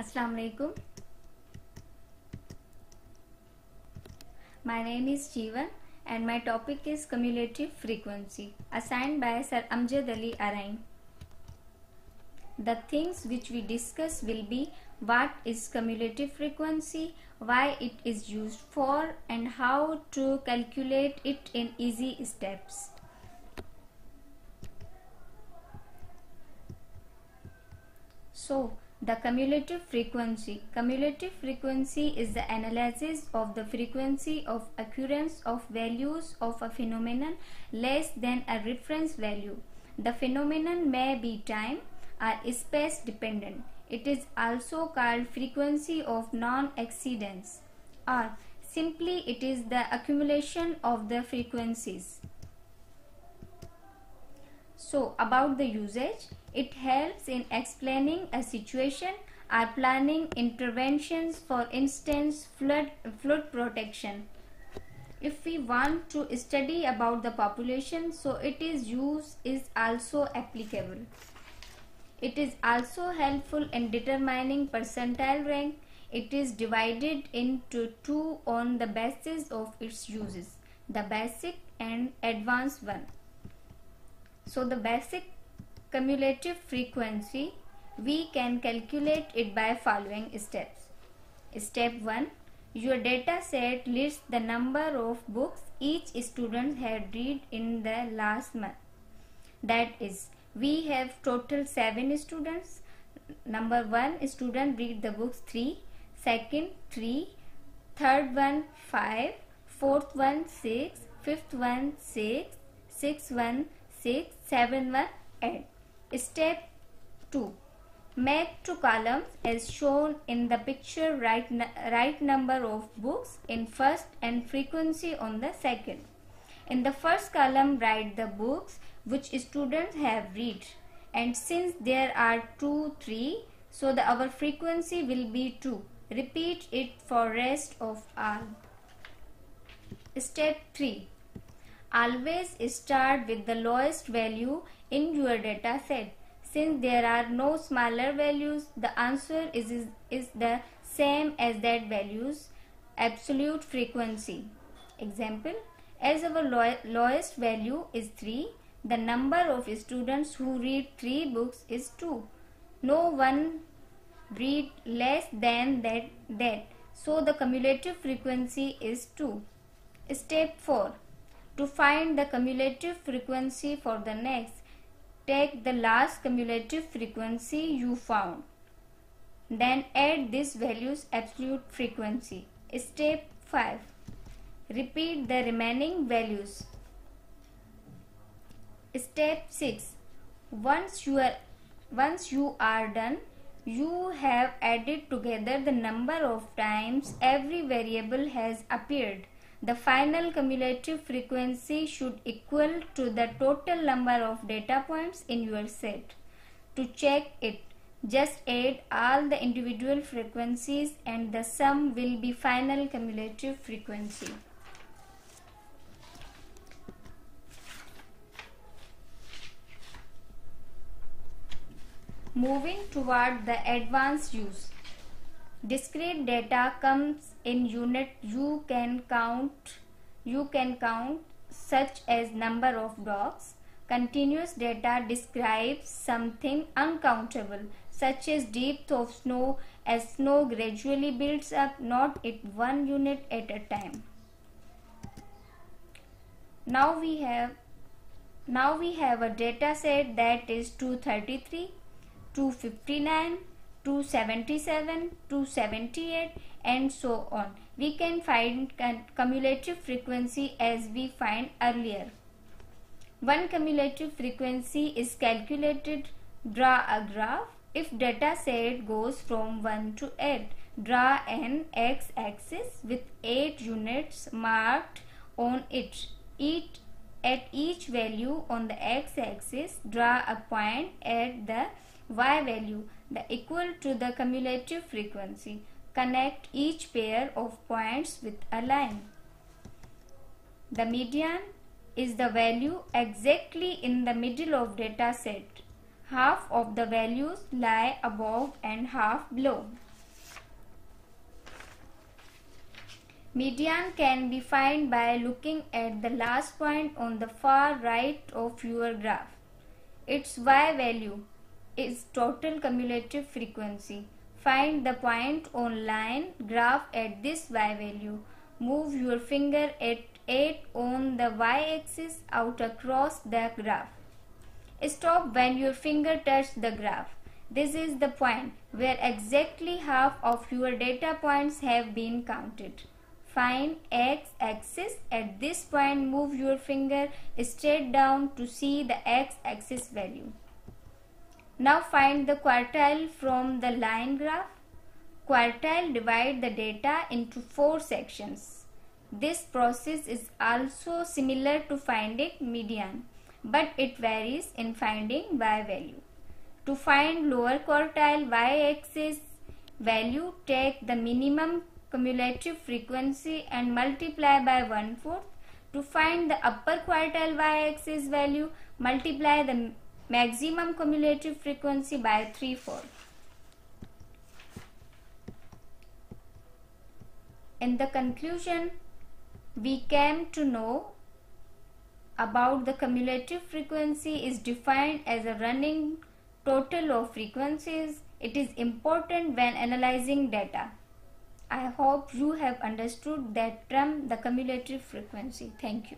Assalamu alaikum. My name is Jeewan and my topic is cumulative frequency assigned by Sir Amjad Ali Arain. The things which we discuss will be what is cumulative frequency, why it is used for and how to calculate it in easy steps. So, the cumulative frequency. Cumulative frequency is the analysis of the frequency of occurrence of values of a phenomenon less than a reference value. The phenomenon may be time or space dependent. It is also called frequency of non-exceedance or simply it is the accumulation of the frequencies. So about the usage, it helps in explaining a situation or planning interventions for instance flood, flood protection. If we want to study about the population, so it is use is also applicable. It is also helpful in determining percentile rank. It is divided into two on the basis of its uses, the basic and advanced one. So the basic cumulative frequency we can calculate it by following steps. Step 1 Your data set lists the number of books each student had read in the last month. That is, we have total 7 students. Number 1 student read the books 3, second 3, third one 5, fourth one 6, fifth one 6, sixth one 6, 7, 1, 8. Step 2. Make two columns as shown in the picture write, write number of books in first and frequency on the second. In the first column write the books which students have read and since there are 2, 3 so the our frequency will be 2. Repeat it for rest of all. Step 3 Always start with the lowest value in your data set. Since there are no smaller values, the answer is, is, is the same as that value's absolute frequency. Example, as our low, lowest value is 3, the number of students who read 3 books is 2. No one read less than that, that. So the cumulative frequency is 2. Step 4 to find the cumulative frequency for the next, take the last cumulative frequency you found. Then add this value's absolute frequency. Step 5. Repeat the remaining values. Step 6. Once you are once you are done, you have added together the number of times every variable has appeared the final cumulative frequency should equal to the total number of data points in your set. To check it, just add all the individual frequencies and the sum will be final cumulative frequency. Moving toward the advanced use. Discrete data comes in unit you can count you can count such as number of dogs. Continuous data describes something uncountable such as depth of snow as snow gradually builds up not at one unit at a time. Now we have now we have a data set that is 233, 259, 277, 278 and so on. We can find cumulative frequency as we find earlier. One cumulative frequency is calculated. Draw a graph. If data set goes from 1 to 8, draw an x-axis with 8 units marked on it. At each value on the x-axis, draw a point at the y value the equal to the cumulative frequency. Connect each pair of points with a line. The median is the value exactly in the middle of data set. Half of the values lie above and half below. Median can be found by looking at the last point on the far right of your graph. Its y value is total cumulative frequency. Find the point on line graph at this y value. Move your finger at 8 on the y-axis out across the graph. Stop when your finger touches the graph. This is the point where exactly half of your data points have been counted. Find x-axis. At this point, move your finger straight down to see the x-axis value. Now find the quartile from the line graph. Quartile divide the data into four sections. This process is also similar to finding median, but it varies in finding y value. To find lower quartile y-axis value, take the minimum cumulative frequency and multiply by one fourth. To find the upper quartile y-axis value, multiply the maximum cumulative frequency by 3 fourths. In the conclusion, we came to know about the cumulative frequency is defined as a running total of frequencies. It is important when analyzing data. I hope you have understood that term the cumulative frequency. Thank you.